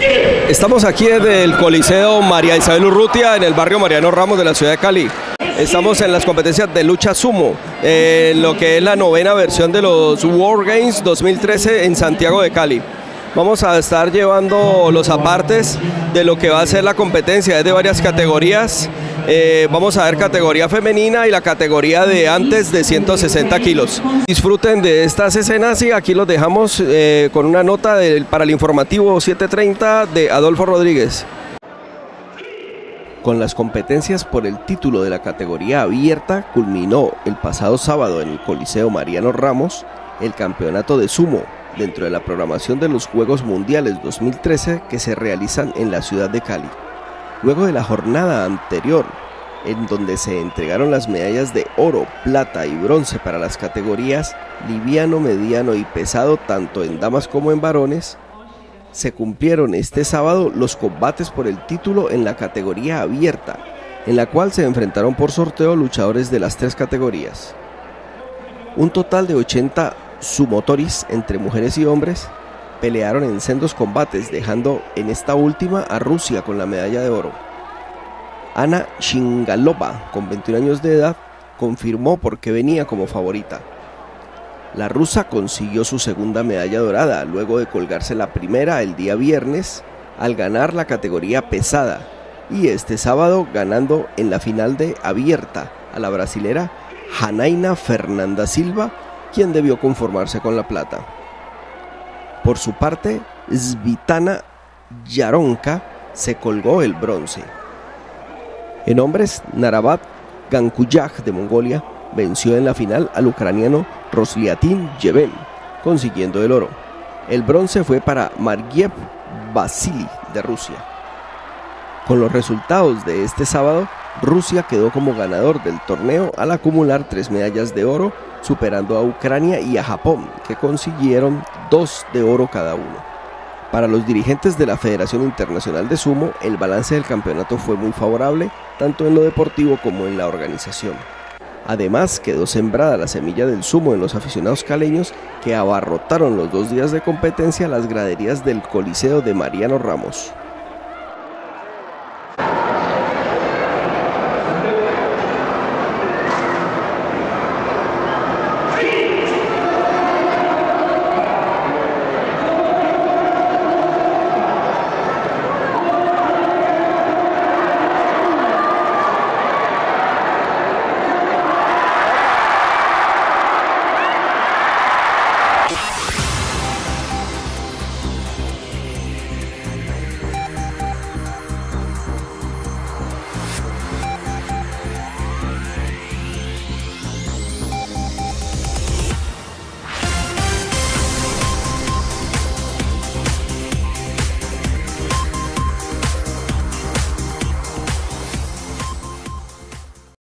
Estamos aquí desde el Coliseo María Isabel Urrutia en el barrio Mariano Ramos de la ciudad de Cali. Estamos en las competencias de lucha sumo, eh, lo que es la novena versión de los War Games 2013 en Santiago de Cali. Vamos a estar llevando los apartes de lo que va a ser la competencia, es de varias categorías. Eh, vamos a ver categoría femenina y la categoría de antes de 160 kilos. Disfruten de estas escenas y aquí los dejamos eh, con una nota para el informativo 730 de Adolfo Rodríguez. Con las competencias por el título de la categoría abierta culminó el pasado sábado en el Coliseo Mariano Ramos el campeonato de sumo dentro de la programación de los Juegos Mundiales 2013 que se realizan en la ciudad de Cali. Luego de la jornada anterior, en donde se entregaron las medallas de oro, plata y bronce para las categorías liviano, mediano y pesado tanto en damas como en varones, se cumplieron este sábado los combates por el título en la categoría abierta, en la cual se enfrentaron por sorteo luchadores de las tres categorías. Un total de 80 sumotoris entre mujeres y hombres pelearon en sendos combates, dejando en esta última a Rusia con la medalla de oro. Ana Shingalova, con 21 años de edad, confirmó por qué venía como favorita. La rusa consiguió su segunda medalla dorada luego de colgarse la primera el día viernes al ganar la categoría pesada y este sábado ganando en la final de abierta a la brasilera Janaina Fernanda Silva, quien debió conformarse con la plata. Por su parte, Svitana Yaronka se colgó el bronce. En hombres, Narabat Gankuyaj de Mongolia venció en la final al ucraniano Rosliatin Yevem, consiguiendo el oro. El bronce fue para Margiev Vasily de Rusia. Con los resultados de este sábado, Rusia quedó como ganador del torneo al acumular tres medallas de oro, superando a Ucrania y a Japón, que consiguieron dos de oro cada uno. Para los dirigentes de la Federación Internacional de Sumo, el balance del campeonato fue muy favorable, tanto en lo deportivo como en la organización. Además, quedó sembrada la semilla del sumo en los aficionados caleños que abarrotaron los dos días de competencia las graderías del Coliseo de Mariano Ramos.